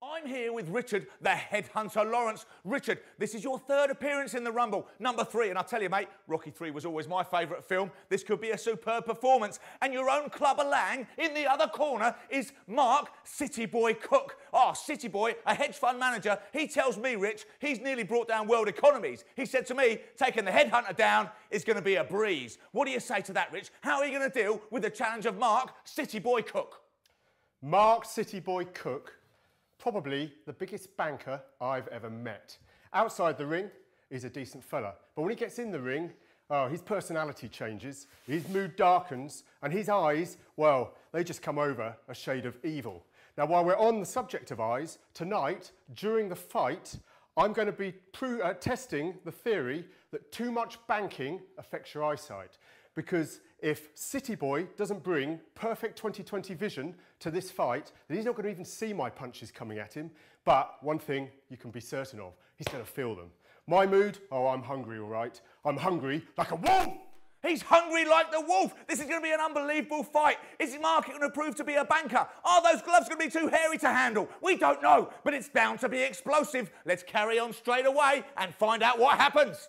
I'm here with Richard, the headhunter Lawrance. Richard, this is your third appearance in the Rumble, number three. And I tell you, mate, Rocky 3 was always my favourite film. This could be a superb performance. And your own Clubber Lang in the other corner is Mark City Boy Cooke. Ah, oh, City Boy, a hedge fund manager. He tells me, Rich, he's nearly brought down world economies. He said to me, taking the headhunter down is going to be a breeze. What do you say to that, Rich? How are you going to deal with the challenge of Mark City Boy Cooke? Mark City Boy Cooke probably the biggest banker I've ever met. Outside the ring, he's a decent fella. But when he gets in the ring, oh, his personality changes, his mood darkens, and his eyes, well, they just come over a shade of evil. Now, while we're on the subject of eyes, tonight, during the fight, I'm going to be uh, testing the theory that too much banking affects your eyesight. Because if City Boy doesn't bring perfect 2020 vision to this fight, then he's not going to even see my punches coming at him. But one thing you can be certain of, he's going to feel them. My mood? Oh, I'm hungry, all right. I'm hungry like a wolf! He's hungry like the wolf. This is going to be an unbelievable fight. Is Mark going to prove to be a banker? Are those gloves going to be too hairy to handle? We don't know, but it's bound to be explosive. Let's carry on straight away and find out what happens.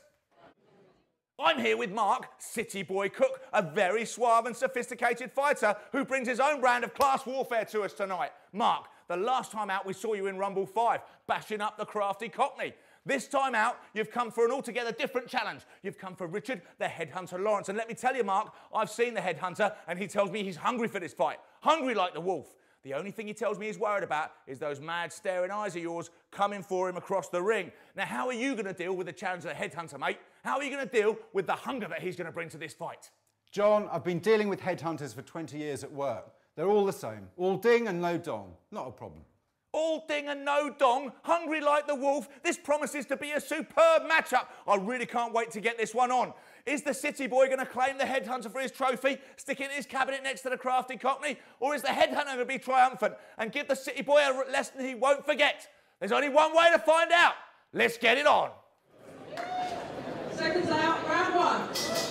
I'm here with Mark, City Boy Cooke, a very suave and sophisticated fighter who brings his own brand of class warfare to us tonight. Mark, the last time out we saw you in Rumble 5, bashing up the crafty Cockney. This time out, you've come for an altogether different challenge. You've come for Richard, the headhunter Lawrance. And let me tell you, Mark, I've seen the headhunter, and he tells me he's hungry for this fight. Hungry like the wolf. The only thing he tells me he's worried about is those mad staring eyes of yours coming for him across the ring. Now, how are you going to deal with the challenge of the headhunter, mate? How are you going to deal with the hunger that he's going to bring to this fight? John, I've been dealing with headhunters for 20 years at work. They're all the same. All ding and no dong. Not a problem. All ding and no dong, hungry like the wolf. This promises to be a superb matchup. I really can't wait to get this one on. Is the city boy going to claim the headhunter for his trophy, stick it in his cabinet next to the crafty cockney? Or is the headhunter going to be triumphant and give the city boy a lesson he won't forget? There's only one way to find out. Let's get it on. Seconds out, round one.